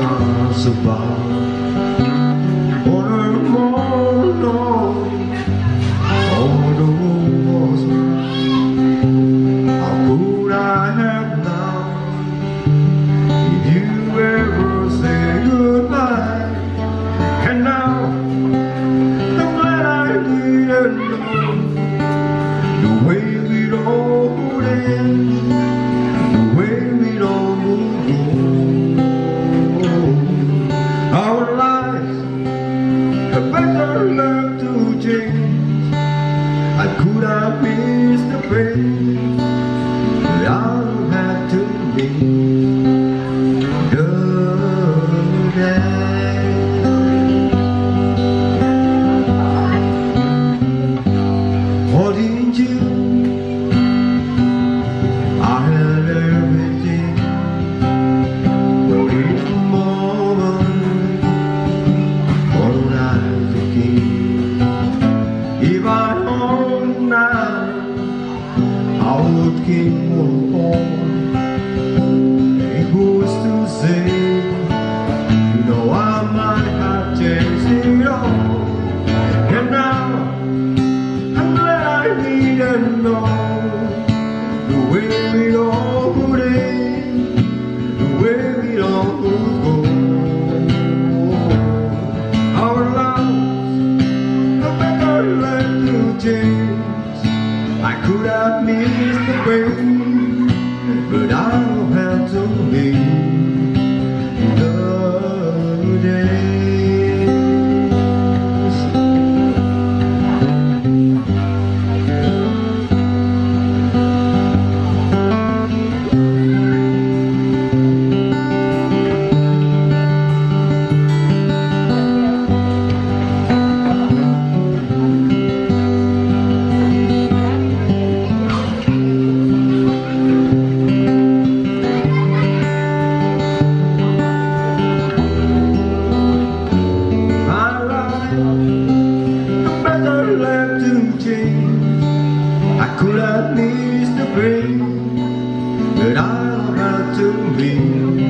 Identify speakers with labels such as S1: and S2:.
S1: stars above I could have missed the train. But all had to be Good night malutkim monopole And who is to say You know I might have changed it all And now I'm glad I didn't know I could have missed the boat. could I miss the break that I'm about to meet?